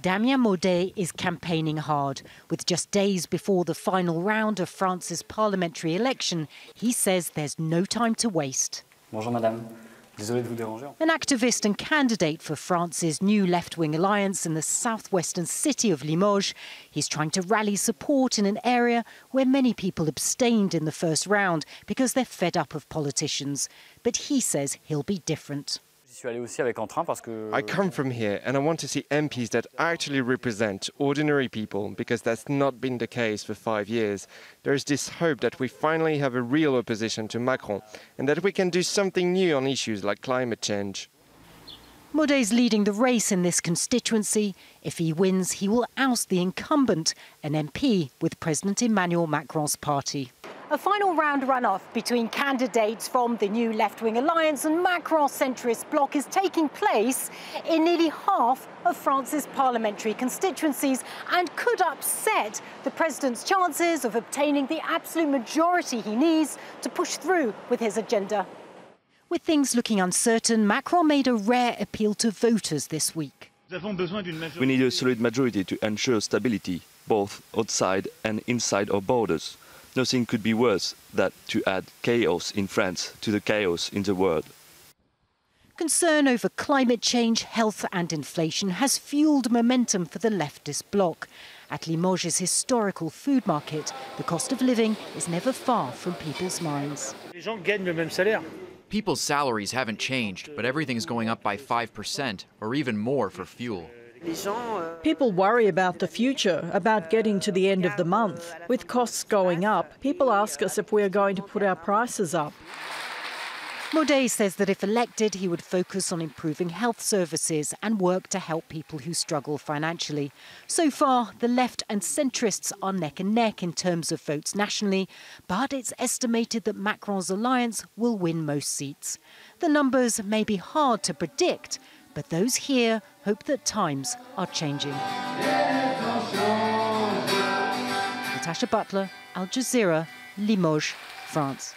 Damien Maudet is campaigning hard. With just days before the final round of France's parliamentary election, he says there's no time to waste. Bonjour, madame. Désolé de vous déranger. An activist and candidate for France's new left wing alliance in the southwestern city of Limoges, he's trying to rally support in an area where many people abstained in the first round because they're fed up of politicians. But he says he'll be different. I come from here and I want to see MPs that actually represent ordinary people because that's not been the case for five years. There's this hope that we finally have a real opposition to Macron and that we can do something new on issues like climate change. Maudet's leading the race in this constituency. If he wins, he will oust the incumbent, an MP with President Emmanuel Macron's party. A final round runoff between candidates from the new left-wing alliance and Macron centrist bloc is taking place in nearly half of France's parliamentary constituencies and could upset the president's chances of obtaining the absolute majority he needs to push through with his agenda. With things looking uncertain, Macron made a rare appeal to voters this week. We need a solid majority to ensure stability, both outside and inside our borders. Nothing could be worse than to add chaos in France to the chaos in the world. Concern over climate change, health and inflation has fueled momentum for the leftist bloc. At Limoges' historical food market, the cost of living is never far from people's minds. People's salaries haven't changed, but everything's going up by 5% or even more for fuel. People worry about the future, about getting to the end of the month. With costs going up, people ask us if we are going to put our prices up. Maudet says that if elected, he would focus on improving health services and work to help people who struggle financially. So far, the left and centrists are neck and neck in terms of votes nationally, but it's estimated that Macron's alliance will win most seats. The numbers may be hard to predict, but those here hope that times are changing. Natacha Butler, Al Jazeera, Limoges, France.